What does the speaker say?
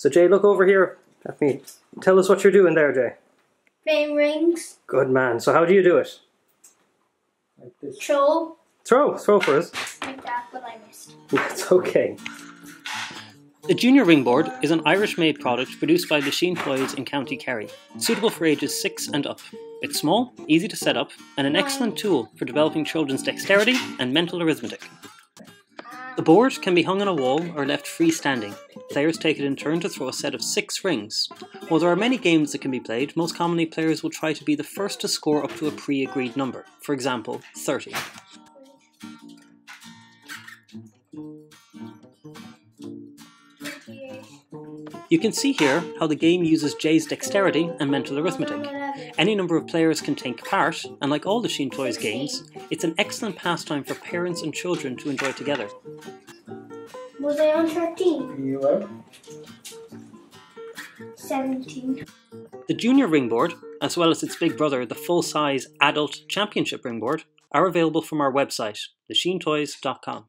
So Jay, look over here at me. Tell us what you're doing there, Jay. Playing rings. Good man. So how do you do it? Like this. Throw. Throw, throw for us. Like that, but I missed. It's okay. The Junior Ringboard is an Irish-made product produced by Lisheen Toys in County Kerry, suitable for ages 6 and up. It's small, easy to set up, and an excellent tool for developing children's dexterity and mental arithmetic. The board can be hung on a wall or left freestanding. Players take it in turn to throw a set of six rings. While there are many games that can be played, most commonly players will try to be the first to score up to a pre-agreed number, for example, 30. You can see here how the game uses Jay's dexterity and mental arithmetic. Any number of players can take part, and like all Lisheen Toys games, it's an excellent pastime for parents and children to enjoy together. Was I on 13? You were? 17. The Junior Ringboard, as well as its big brother, the full-size Adult Championship Ringboard, are available from our website, lisheentoys.com.